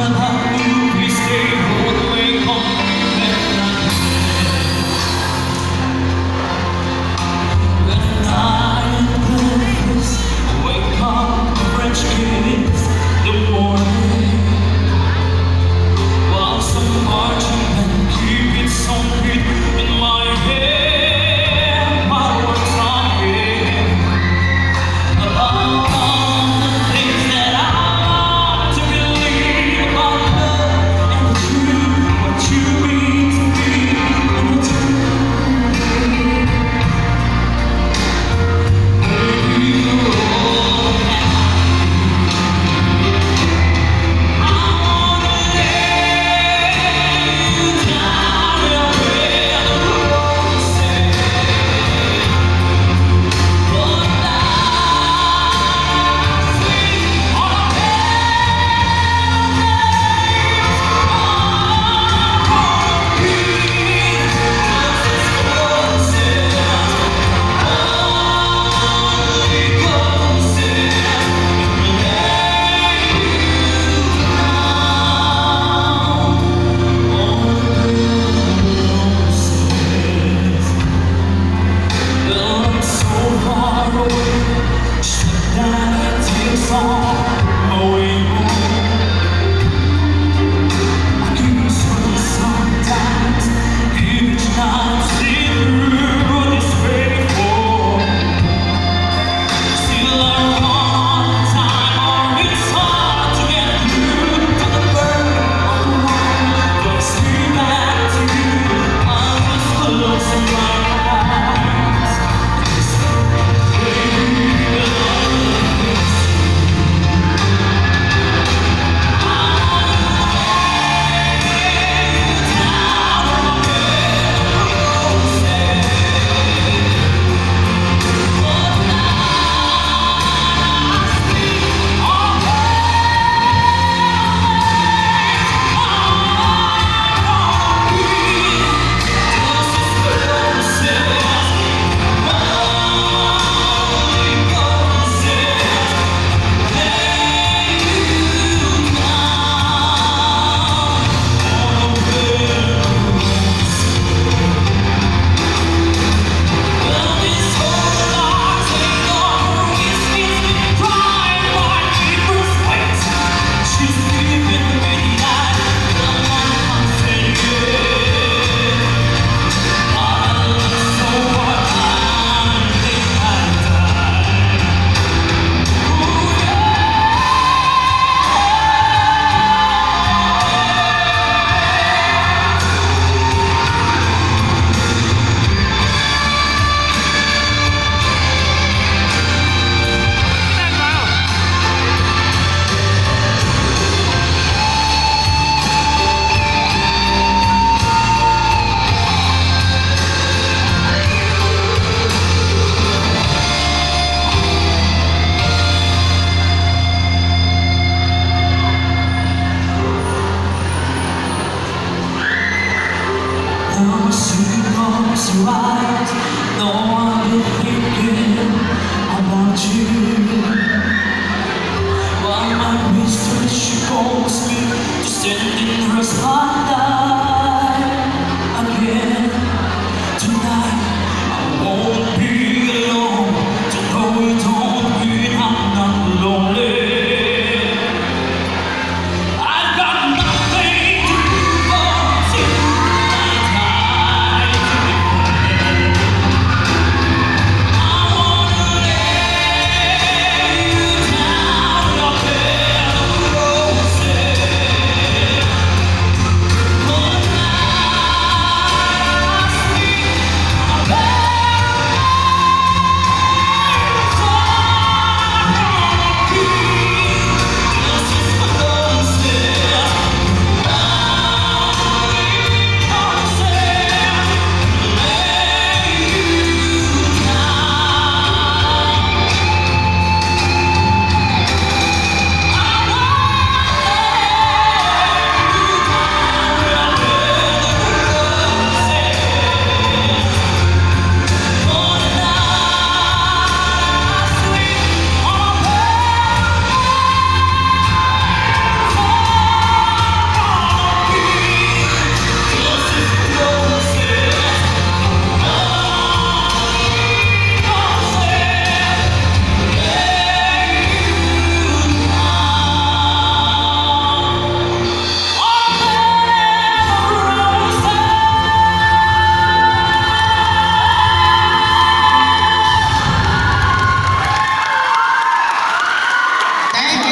것만 하 right. no one thinking about you.